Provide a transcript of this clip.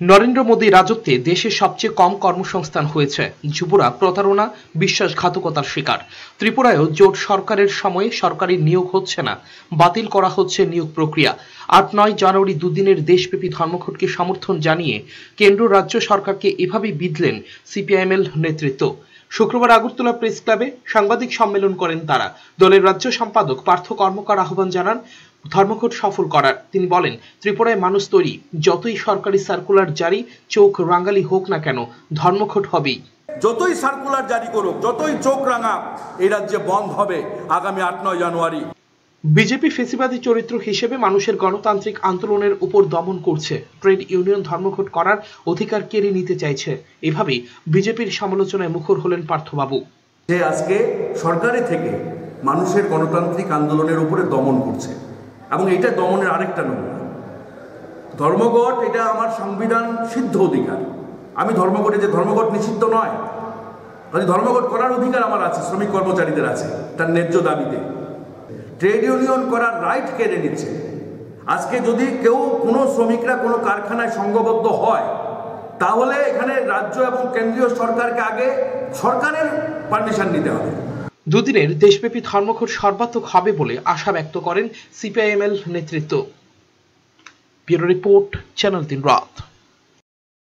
নরেন্দ্র মোদী রাজত্বে দেশে সবচেয়ে কম কর্মসংস্থান হয়েছে। যুবরা প্রতারণা, বিশ্বাসঘাতকতার শিকার। ত্রিপুরায়ও জোট সরকারের সময়ে সরকারি নিয়োগ হচ্ছে না। বাতিল করা হচ্ছে নিয়োগ প্রক্রিয়া। আট নয় জানুয়ারি দুদিনের দেশব্যাপী ধর্মঘটকে সমর্থন জানিয়ে কেন্দ্র রাজ্য সরকারকে এভাবেই বিধলেন সিপিআইএমএল নেতৃত্ব। শুক্রবার আগরতলা প্রেস ক্লাবে সাংবাদিক সম্মেলন করেন তারা। দলের রাজ্য সম্পাদক, পার্থ কর্মকার আহ্বান জানান ধর্মঘট সফল করার। তিনি বলেন ত্রিপুরায় মানুষ তৈরি যতই সরকারি সার্কুলার জারি চোখ রাঙ্গালি হোক না কেন ধর্মঘট হবেই। যতই সার্কুলার জারি করুক যতই চোখ রাঙা এই রাজ্যে বন্ধ হবে আগামী আট নয় জানুয়ারি। বিজেপি ফেসিবাদী চরিত্র হিসেবে মানুষের গণতান্ত্রিক আন্দোলনের উপর দমন করছে। ট্রেড ইউনিয়ন ধর্মঘট করার অধিকার কেড়ে নিতে চাইছে। এভাবেই বিজেপির সমালোচনায় মুখর হলেন পার্থবাবু। যে আজকে সরকারি থেকে মানুষের গণতান্ত্রিক আন্দোলনের উপরে দমন করছে। এবং এটা দমনের আরেকটা নমুনা। ধর্মঘট, এটা আমার সংবিধান সিদ্ধ অধিকার। আমি ধর্মঘটে যে ধর্মঘট নিষিদ্ধ নয়। কাজে ধর্মঘট করার অধিকার আমার আছে, শ্রমিক কর্মচারীদের আছে, তার ন্যায্য দাবিতে। ট্রেড ইউনিয়ন করার রাইট কেড়ে নিচ্ছে? আজকে যদি কেউ কোনো শ্রমিকরা কোনো কারখানায় সংঘবদ্ধ হয়, তাহলে এখানে রাজ্য এবং কেন্দ্রীয় সরকারকে আগে সরকারের পারমিশন নিতে হবে। দুদিনের দেশব্যাপী ধর্মঘট সর্বাত্মক হবে বলে আশা ব্যক্ত করেন সিপিআইএমএল নেতৃত্ব। ব্যুরো রিপোর্ট, চ্যানেল তিন রাত।